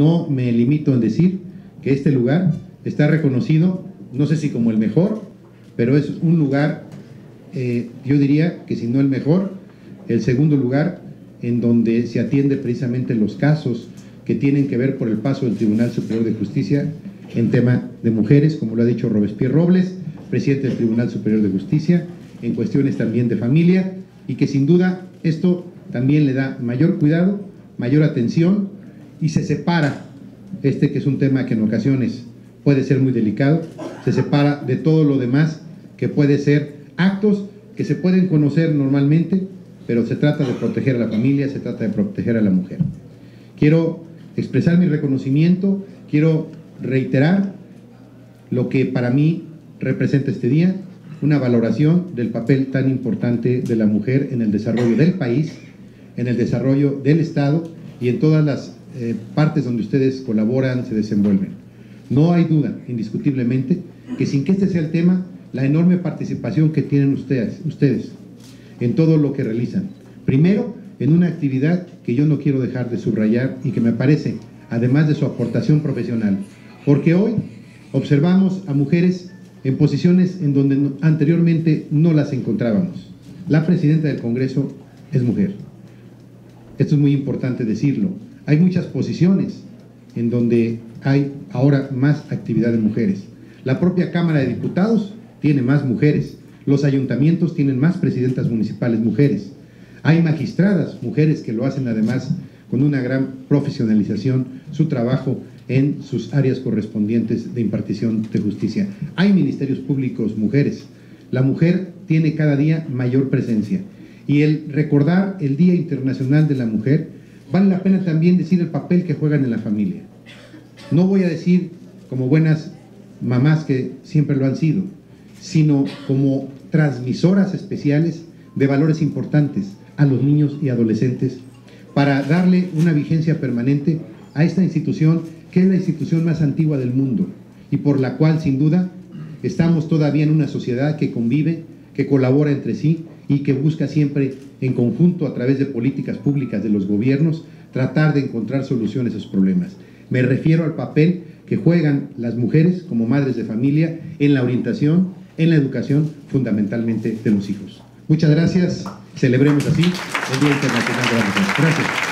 No me limito en decir que este lugar está reconocido, no sé si como el mejor, pero es un lugar, eh, yo diría que si no el mejor, el segundo lugar en donde se atiende precisamente los casos que tienen que ver por el paso del Tribunal Superior de Justicia en tema de mujeres, como lo ha dicho Robespierre Robles, presidente del Tribunal Superior de Justicia, en cuestiones también de familia, y que sin duda esto también le da mayor cuidado, mayor atención y se separa, este que es un tema que en ocasiones puede ser muy delicado, se separa de todo lo demás que puede ser actos que se pueden conocer normalmente, pero se trata de proteger a la familia, se trata de proteger a la mujer. Quiero expresar mi reconocimiento, quiero reiterar lo que para mí representa este día, una valoración del papel tan importante de la mujer en el desarrollo del país, en el desarrollo del Estado y en todas las eh, partes donde ustedes colaboran, se desenvuelven. No hay duda, indiscutiblemente, que sin que este sea el tema, la enorme participación que tienen ustedes, ustedes en todo lo que realizan. Primero, en una actividad que yo no quiero dejar de subrayar y que me parece, además de su aportación profesional, porque hoy observamos a mujeres en posiciones en donde anteriormente no las encontrábamos. La presidenta del Congreso es mujer. Esto es muy importante decirlo. Hay muchas posiciones en donde hay ahora más actividad de mujeres. La propia Cámara de Diputados tiene más mujeres. Los ayuntamientos tienen más presidentas municipales mujeres. Hay magistradas, mujeres que lo hacen además con una gran profesionalización su trabajo en sus áreas correspondientes de impartición de justicia. Hay ministerios públicos mujeres. La mujer tiene cada día mayor presencia. Y el recordar el Día Internacional de la Mujer vale la pena también decir el papel que juegan en la familia. No voy a decir como buenas mamás que siempre lo han sido, sino como transmisoras especiales de valores importantes a los niños y adolescentes para darle una vigencia permanente a esta institución que es la institución más antigua del mundo y por la cual sin duda estamos todavía en una sociedad que convive, que colabora entre sí y que busca siempre en conjunto a través de políticas públicas de los gobiernos tratar de encontrar soluciones a esos problemas. Me refiero al papel que juegan las mujeres como madres de familia en la orientación, en la educación, fundamentalmente de los hijos. Muchas gracias. Celebremos así el Día Internacional de la Mujer. Gracias.